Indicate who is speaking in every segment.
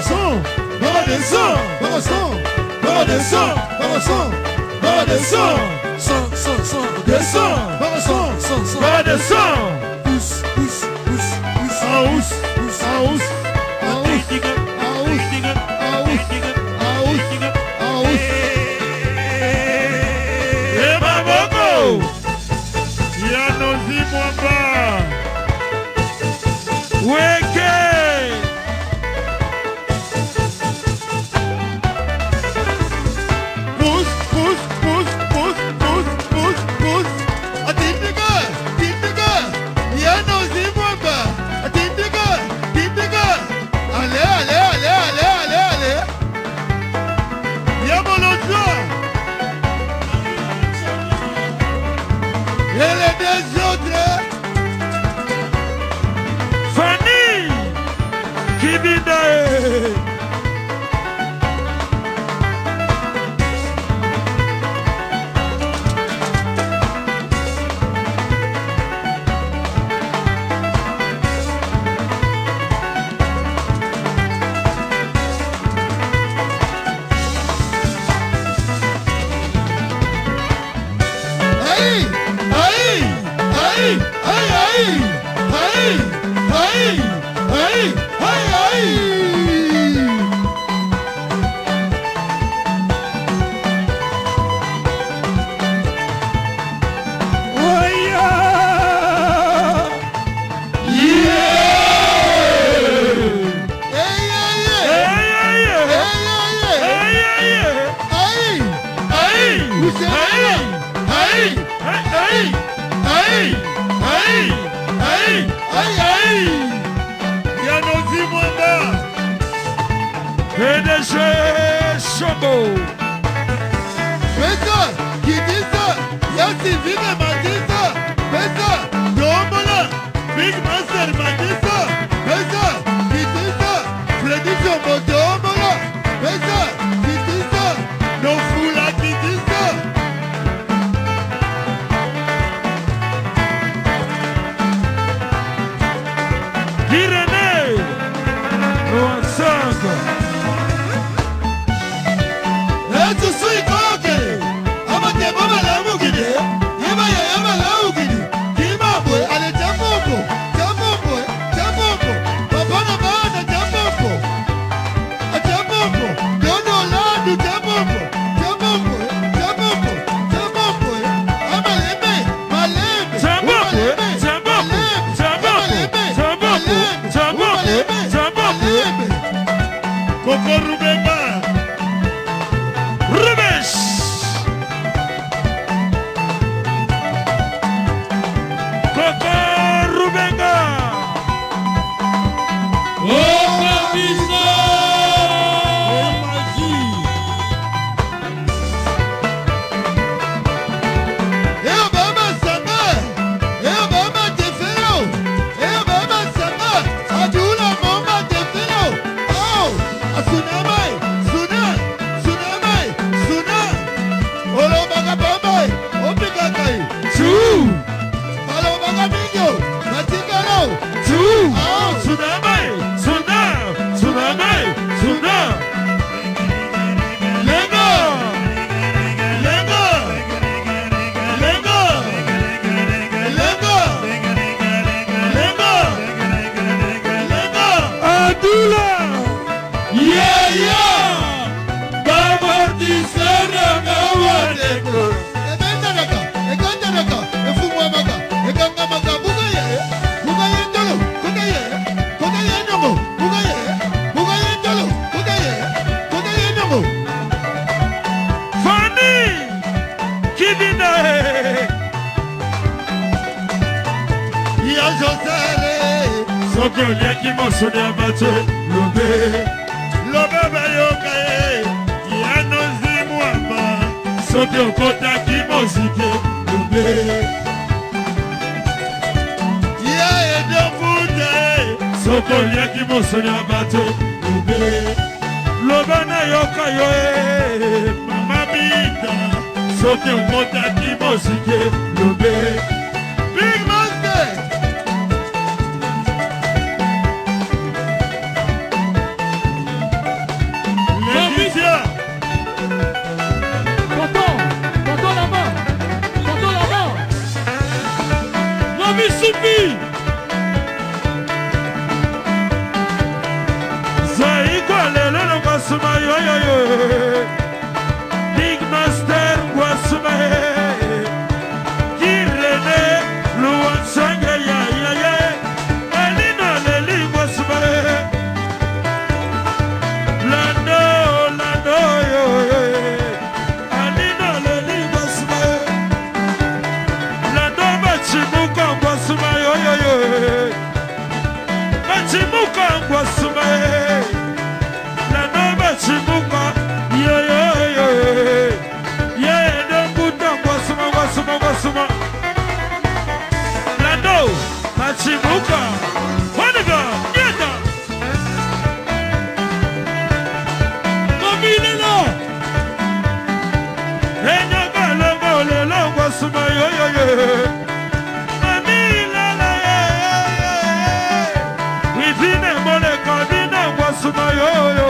Speaker 1: balançou, balançou, balançou, balançou, balançou, balançou, som, som, som, desceu, balançou, som, som, balançou, us, us, us, us, aus, us, aus. to sleep. sona bato lobe lobe bayoka ye eh. yano zimwamba soki okotaki mosike lobe ya edofuta soki oliaki mosona bato lobe loba nayoka yo e mama bita soki okotaki mosike lobe big master Bambi Zaiko lelo no kasuma yo yo yo maior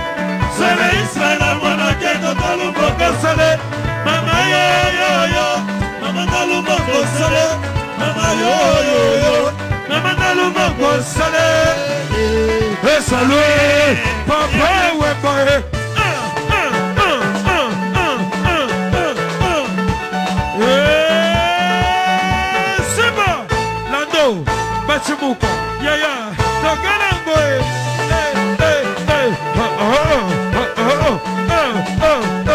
Speaker 1: yoyoyo namandaluba kosale esalwe eh, papa eweboye eh, seba lando bacimuka yaya togalangoe Oh, oh, oh, oh, oh.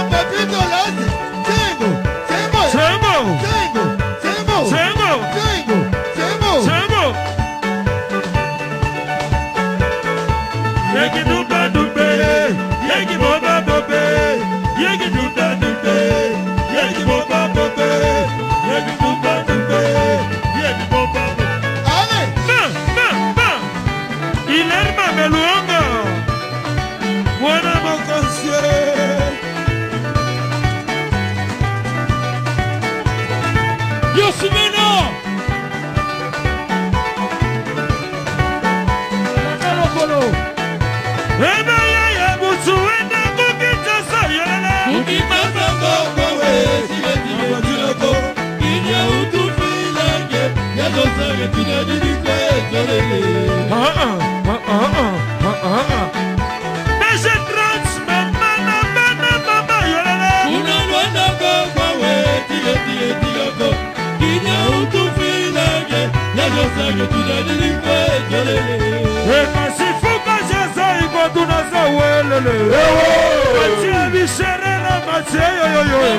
Speaker 1: ọmọ tí kò lọ́sìn. ekasifuka zaza ikotuna za welele matia bisherela matia yoyoyo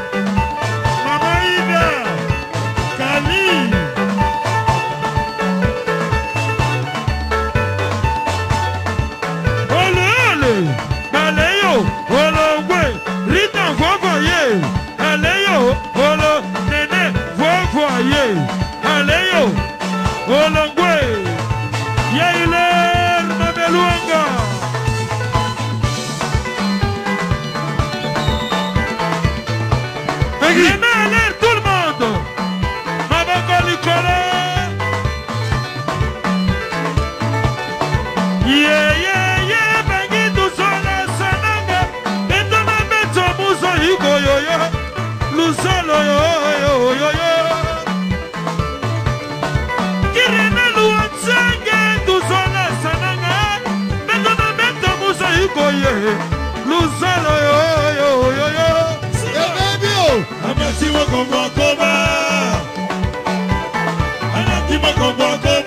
Speaker 1: luzolo yoyoyoyo kirina luwanzenge tuzona sananga mbeto na mbeto mosaikoye luzolo yoyoyoyo ebebio amati wakombwakoma anati makombwakoma